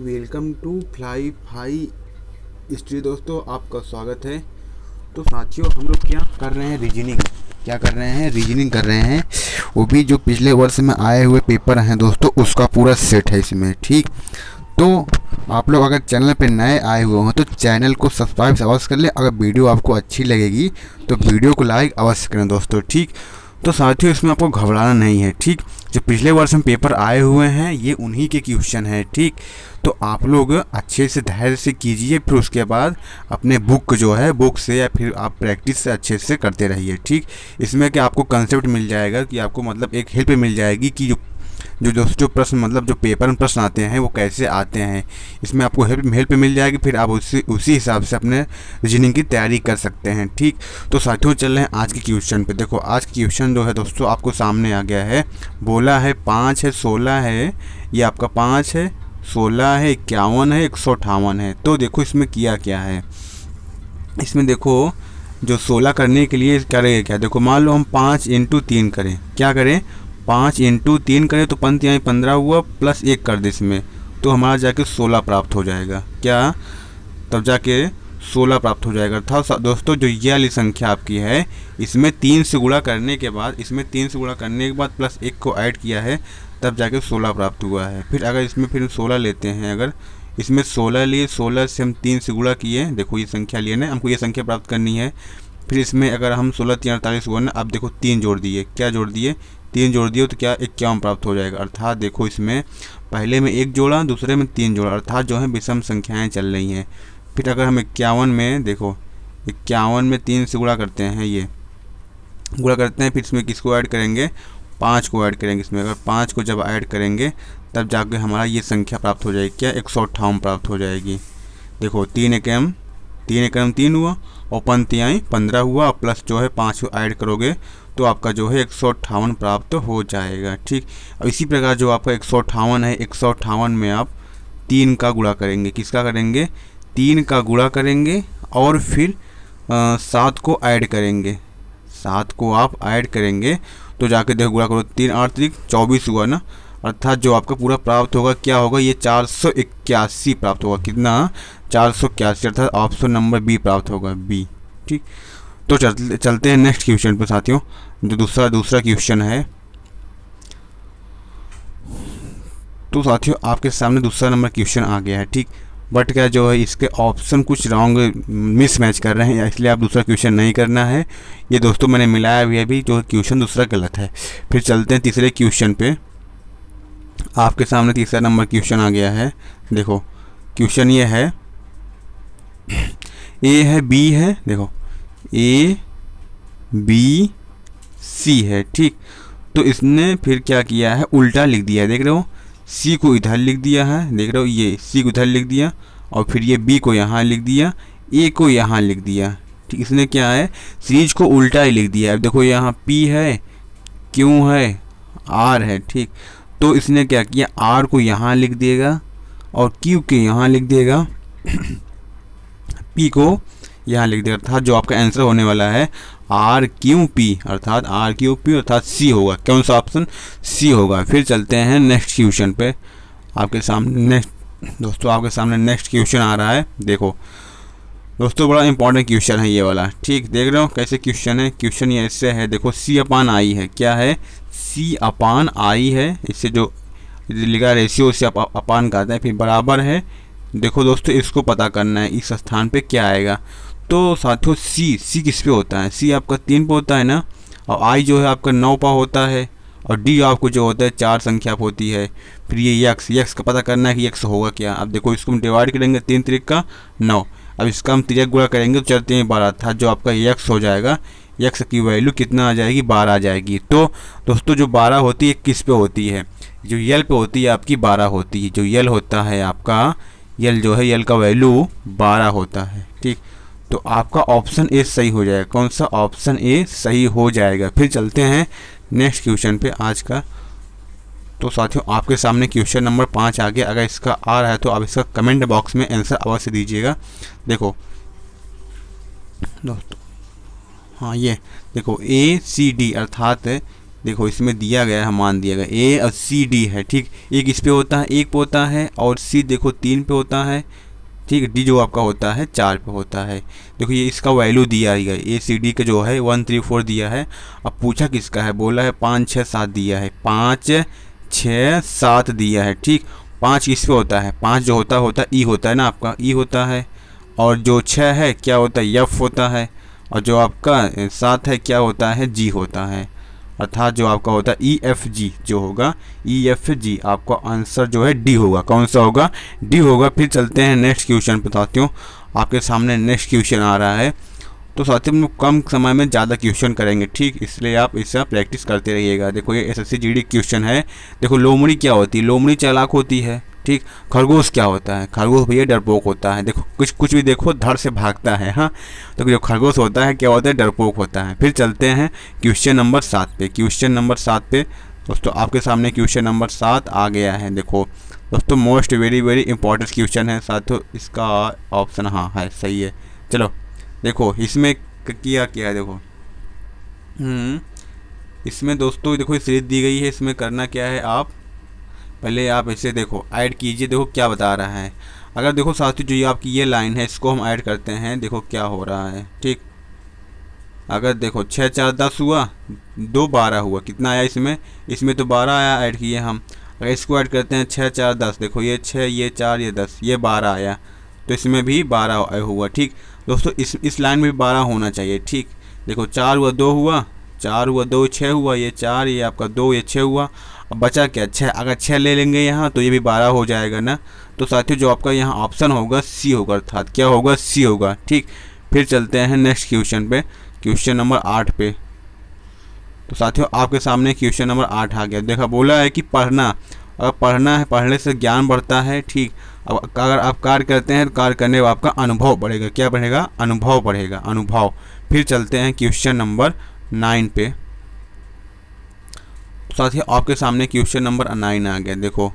Welcome to fly फाई स्ट्री दोस्तों, आपका स्वागत है। तो साथियों, हम लोग क्या कर रहे हैं? रीजनिंग क्या कर रहे हैं? रीजनिंग कर रहे हैं। वो भी जो पिछले वर्ष में आए हुए पेपर हैं दोस्तों, उसका पूरा सेट है इसमें, ठीक? तो आप लोग अगर चैनल पे नए आए हुए हो तो चैनल को सब्सक्राइब अवश्य कर लें। अगर वीडियो आपको अच्छी लगेगी तो वीडियो को लाइक अवश्य करें दोस्तों, ठीक? तो साथियों, इसमें आपको घबराना नहीं है, ठीक? जो पिछले वर्ष में पेपर आए हुए हैं, ये उन्हीं के क्वेश्चन है, ठीक? तो आप लोग अच्छे से धैर्य से कीजिए, फिर उसके बाद अपने बुक जो है, बुक से या फिर आप प्रैक्टिस से अच्छे से करते रहिए, ठीक? इसमें कि आपको कंसेप्ट मिल जाएगा कि आपको मतलब एक हेल्प मिल जाएगी कि जो जो जो जो प्रश्न मतलब जो पेपर में प्रश्न आते हैं, वो कैसे आते हैं? इसमें आपको हेल्प हेल्प मिल जाएगी, फिर आप उसी उसी हिसाब से अपने रीजनिंग की तैयारी कर सकते हैं, ठीक? तो साथियों, चल रहे हैं आज के क्वेश्चन पे। देखो, आज की क्वेश्चन जो है दोस्तों, आपको सामने आ गया है। बोला है, पाँच है, सोलह है। ये आपका पाँच है, सोलह है, इक्यावन है, एक सौ अठावन है। तो देखो, इसमें किया क्या है? इसमें देखो, जो सोलह करने के लिए करेंगे क्या? देखो, मान लो हम पाँच इंटू तीन करें। क्या करें? पाँच इंटू तीन करें तो पंत यहाँ पंद्रह हुआ, प्लस एक कर दे इसमें तो हमारा जाके सोलह प्राप्त हो जाएगा। क्या? तब जाके सोलह प्राप्त हो जाएगा। था दोस्तों, जो ये वाली संख्या आपकी है, इसमें तीन से गुणा करने के बाद, इसमें तीन से गुणा करने के बाद प्लस एक को ऐड किया है, तब जाके सोलह प्राप्त हुआ है। फिर अगर इसमें फिर सोलह लेते हैं, अगर इसमें सोलह लिए, सोलह से हम तीन से गुणा किए, देखो ये संख्या लिए ना, हमको ये संख्या प्राप्त करनी है। फिर इसमें अगर हम सोलह, तीन, अड़तालीस हुआ ना, अब देखो तीन जोड़ दिए। क्या जोड़ दिए? तीन जोड़ दिए तो क्या इक्यावन प्राप्त हो जाएगा? अर्थात देखो इसमें पहले में एक जोड़ा, दूसरे में तीन जोड़ा, अर्थात जो है विषम संख्याएँ चल रही हैं। फिर अगर हम इक्यावन में, देखो, इक्यावन में तीन से गुणा करते हैं ये। गुणा करते हैं, फिर इसमें किसको ऐड करेंगे? पाँच को ऐड करेंगे इसमें। अगर पाँच को जब ऐड करेंगे, तब जाके हमारा ये संख्या प्राप्त हो जाएगी। क्या? एक सौ अट्ठावन प्राप्त हो जाएगी। देखो, तीन एक एम, तीन एक एम तीन हुआ, और पंक्तियाँ पंद्रह हुआ प्लस जो है पाँच को ऐड करोगे तो आपका जो है एक सौ अट्ठावन प्राप्त हो जाएगा, ठीक? अब इसी प्रकार जो आपका एक सौ अट्ठावन है, एक सौ अट्ठावन में आप तीन का गुणा करेंगे। किसका करेंगे? तीन का गुणा करेंगे और फिर सात को ऐड करेंगे। सात को आप ऐड करेंगे तो जाके देखो, गुणा करो, तीन आठ तरीक, चौबीस हुआ ना? अर्थात जो आपका पूरा प्राप्त होगा, क्या होगा? ये चार सौ इक्यासी प्राप्त होगा। कितना? चार सौ इक्यासी, अर्थात ऑप्शन नंबर बी प्राप्त होगा, बी, ठीक? तो चलते हैं नेक्स्ट क्वेश्चन पर साथियों। जो दूसरा दूसरा क्वेश्चन है। तो साथियों, आपके सामने दूसरा नंबर क्वेश्चन आ गया है, ठीक? बट क्या जो है, इसके ऑप्शन कुछ रॉन्ग मिस मैच कर रहे हैं इसलिए आप दूसरा क्वेश्चन नहीं करना है? ये दोस्तों, मैंने मिलाया भी जो क्वेश्चन दूसरा गलत है। फिर चलते हैं तीसरे क्वेश्चन पे। आपके सामने तीसरा नंबर क्वेश्चन आ गया है। देखो क्वेश्चन ये है। ए है बी है, देखो। ए बी सी है, ठीक? तो इसने फिर क्या किया है? उल्टा लिख दिया है, देख रहे हो? सी को इधर लिख दिया है, देख रहे हो? ये सी को इधर लिख दिया और फिर ये बी को यहाँ लिख दिया ए को यहाँ लिख दिया। ठीक, इसने क्या है? सीरीज़ को उल्टा ही लिख दिया अब देखो, यहाँ पी है क्यों है आर है, ठीक? तो इसने क्या किया? आर को यहाँ लिख देगा और क्यू के यहाँ लिख देगा। पी को यहाँ लिख देगा अर्थात जो आपका आंसर होने वाला है आर क्यू पी अर्थात आर क्यू पी अर्थात सी होगा। कौन सा ऑप्शन सी होगा। फिर चलते हैं नेक्स्ट क्वेश्चन पे। आपके सामने नेक्स्ट दोस्तों, आपके सामने नेक्स्ट क्वेश्चन आ रहा है। देखो। दोस्तों, बड़ा इंपॉर्टेंट क्वेश्चन है ये वाला। ठीक, देख रहे हो कैसे क्वेश्चन है? क्वेश्चन ये इससे है, देखो सी अपान आई है। क्या है? सी अपान आई है। इससे जो लिखा रेशियो से अपान कहते हैं, फिर बराबर है। देखो दोस्तों, इसको पता करना है, इस स्थान पे क्या आएगा। तो साथियों सी सी किस पे होता है? सी आपका तीन पे होता है ना? और आई जो है आपका नौ पा होता है। और डी आपको जो होता है, चार संख्या होती है। फिर ये यक्स यक्स का पता करना है कि यक्स होगा क्या। अब देखो, इसको हम डिवाइड करेंगे तीन तरीक का, नौ। अब इसका हम तिरक गुणा करेंगे तो चलते हैं बारह। था जो आपका यक्स हो जाएगा यक्स की वैल्यू कितना आ जाएगी? बारह आ जाएगी। तो दोस्तों, जो बारह होती है किस पे होती है? जो यल पे होती है, आपकी बारह होती है। जो यल होता है, आपका यल जो है यल का वैल्यू बारह होता है। ठीक? तो आपका ऑप्शन ए सही हो जाएगा। कौन सा ऑप्शन ए सही हो जाएगा? फिर चलते हैं नेक्स्ट क्वेश्चन पे आज का। तो साथियों, आपके सामने क्वेश्चन नंबर पाँच आ गया। अगर इसका आ रहा है तो आप इसका कमेंट बॉक्स में आंसर अवश्य दीजिएगा। देखो, दोस्तों हाँ ये, देखो ए सी डी अर्थात, देखो, इसमें दिया गया है, मान दिया गया ए और सी डी है, ठीक? एक इस पे होता है, एक पे होता है, और सी देखो, तीन पे होता है। ठीक है डी जो आपका होता है, चार पे होता है। देखो, ये इसका वैल्यू दिया गया। ए सी डी का जो है वन थ्री फोर दिया है। अब पूछा किसका है? बोला है, पाँच छः सात दिया है। पाँच छः सात दिया है, ठीक? पाँच किस पे होता है? पाँच जो होता होता ई होता है ना आपका? ई होता है। और जो छः है, क्या होता है? यफ होता है। और जो आपका, सात है, क्या होता है? जी होता है। अर्थात जो आपका होता है ई एफ़ जी जो होगा ई एफ़ जी आपका आंसर जो है डी होगा। कौन सा होगा? डी होगा। फिर चलते हैं नेक्स्ट क्वेश्चन बताती साथियों। आपके सामने नेक्स्ट क्वेश्चन आ रहा है। तो साथियों कम समय में ज़्यादा क्वेश्चन करेंगे, ठीक? इसलिए आप इसका प्रैक्टिस करते रहिएगा। देखो, ये एस एस क्वेश्चन है। देखो, लोमड़ी क्या होती है? लोमड़ी चालाक होती है। ठीक? खरगोश क्या होता है? खरगोश भैया डरपोक होता है। देखो कुछ कुछ भी देखो धड़ से भागता है हाँ? तो जो खरगोश होता है क्या होता है? डरपोक होता है। फिर चलते हैं क्वेश्चन नंबर सात पे। क्वेश्चन नंबर सात पे दोस्तों आपके सामने क्वेश्चन नंबर सात आ गया है देखो। दोस्तों most very very important question है। साथियों इसका ऑप्शन हाँ है सही है। चलो देखो इसमें किया क्या है देखो। हम्म, इसमें दोस्तों देखो सीरीज़ दी गई है। इसमें करना क्या है आप? पहले आप इसे देखो, ऐड कीजिए, देखो क्या बता रहा है। अगर देखो साथियों, जो ये आपकी ये लाइन है, इसको हम ऐड करते हैं, देखो क्या हो रहा है, ठीक। अगर देखो छः चार दस हुआ, दो बारह हुआ, कितना आया इसमें? इसमें तो बारह आया, ऐड किए हम। अगर इसको ऐड करते हैं छः चार दस, देखो ये छः ये चार, ये दस, ये बारह आया तो इसमें भी बारह हुआ, ठीक। दोस्तों, इस इस लाइन में भी बारह होना चाहिए, ठीक। देखो, चार हुआ, दो हुआ, चार हुआ, दो छः हुआ, ये चार, ये आपका दो, ये छः हुआ। बचा क्या? छः अगर छः ले लेंगे यहाँ तो ये भी बारह हो जाएगा ना? तो साथियों, जो आपका यहाँ ऑप्शन होगा सी होगा, अर्थात क्या होगा? सी होगा, ठीक? फिर चलते हैं नेक्स्ट क्वेश्चन पे क्वेश्चन नंबर आठ पे। तो साथियों, आपके सामने क्वेश्चन नंबर आठ आ गया। देखा, बोला है कि पढ़ना अगर पढ़ना है, पढ़ने से ज्ञान बढ़ता है, ठीक? अब अगर आप कार्य करते हैं तो कार्य करने में आपका अनुभव बढ़ेगा। क्या बढ़ेगा? अनुभव बढ़ेगा, अनुभव। फिर चलते हैं क्वेश्चन नंबर नाइन पे। साथ ही आपके सामने क्वेश्चन नंबर नाइन आ गया, देखो।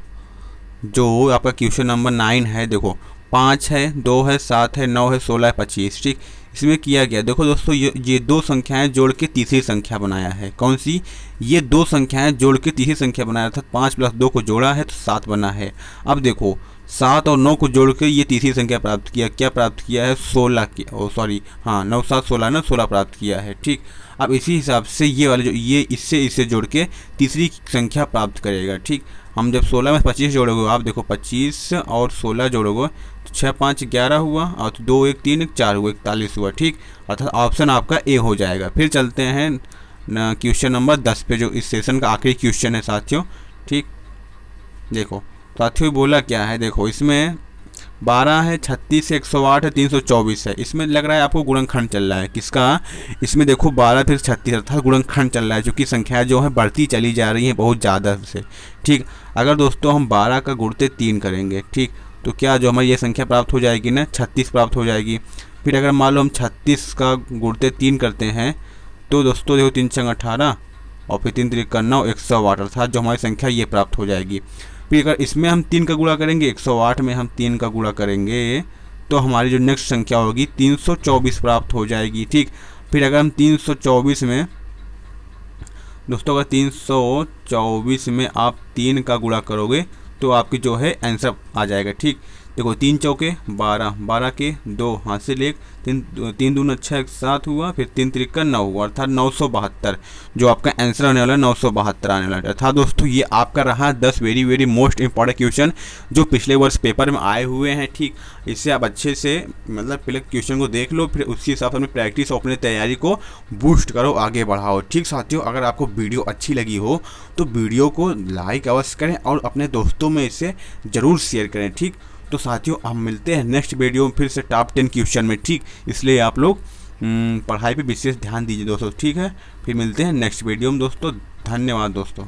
जो आपका क्वेश्चन नंबर नाइन है, देखो। पाँच है, दो है, सात है, नौ है, सोलह है, पच्चीस, ठीक? इसमें किया गया। देखो दोस्तों, ये ये दो संख्याएँ जोड़ के तीसरी संख्या बनाया है। कौन सी? ये दो संख्याएँ जोड़ के तीसरी संख्या बनाया था पाँच प्लस दो को जोड़ा है तो सात बना है। अब देखो, सात और नौ को जोड़ के ये तीसरी संख्या प्राप्त किया। क्या प्राप्त किया है? सोलह किया ओ सॉरी हाँ नौ, सात, सोलह ना, सोलह प्राप्त किया है, ठीक? अब इसी हिसाब से ये वाले जो, ये इससे इससे जोड़ के तीसरी संख्या प्राप्त करेगा, ठीक? हम जब 16 में 25 जोड़ोगे, आप देखो 25 और 16 जोड़ोगे तो छः पाँच, ग्यारह हुआ, और तो दो, एक, तीन एक चार हुआ, इकतालीस हुआ, ठीक? अर्थात ऑप्शन आपका ए हो जाएगा। फिर चलते हैं क्वेश्चन नंबर दस पे, जो इस सेशन का आखिरी क्वेश्चन है, साथियों, ठीक? देखो, साथियों बोला क्या है? देखो, इसमें बारह है, छत्तीस एक सौ आठ है, तीन सौ चौबीस है। इसमें लग रहा है आपको गुणनखंड चल रहा है। किसका? इसमें देखो, बारह फिर छत्तीस, अर्थात गुणनखंड चल रहा है क्योंकि संख्या जो है बढ़ती चली जा रही है बहुत ज़्यादा से। ठीक? अगर दोस्तों हम बारह का गुड़ते तीन करेंगे, ठीक? तो क्या जो हमारी ये संख्या प्राप्त हो जाएगी ना, छत्तीस प्राप्त हो जाएगी। फिर अगर मान लो हम छत्तीस का गुड़ते तीन करते हैं तो दोस्तों देखो, तीन छंग अठारह और फिर तीन तरीक नौ, एक सौ आठ, अर्थात जो हमारी संख्या ये प्राप्त हो जाएगी। फिर अगर इसमें हम तीन का गुणा करेंगे 108 में हम तीन का गुणा करेंगे तो हमारी जो नेक्स्ट संख्या होगी 324 प्राप्त हो जाएगी, ठीक? फिर अगर हम 324 में, दोस्तों, अगर 324 में आप तीन का गुणा करोगे तो आपकी जो है आंसर आ जाएगा, ठीक? देखो, तीन चौके, बारह बारह के दो हाथ से तीन तीन दून अच्छा एक सात हुआ, फिर तीन तरीका नौ हुआ, अर्थात नौ सौ बहत्तर, जो आपका आंसर आने वाला है, नौ सौ बहत्तर आने वाला अर्थात दोस्तों, ये आपका रहा दस very very most important question जो पिछले वर्ष पेपर में आए हुए हैं, ठीक? इससे आप अच्छे से मतलब पहले क्वेश्चन को देख लो, फिर उसके हिसाब से अपनी प्रैक्टिस और अपनी तैयारी को बूस्ट करो, आगे बढ़ाओ, ठीक साथियों? अगर आपको वीडियो अच्छी लगी हो तो वीडियो को लाइक अवश्य करें और अपने दोस्तों में इसे ज़रूर शेयर करें, ठीक? तो साथियों हम मिलते हैं नेक्स्ट वीडियो में फिर से टॉप टेन क्वेश्चन में ठीक? इसलिए आप लोग हम्म, पढ़ाई पे विशेष ध्यान दीजिए दोस्तों ठीक है? फिर मिलते हैं नेक्स्ट वीडियो में दोस्तों धन्यवाद दोस्तों।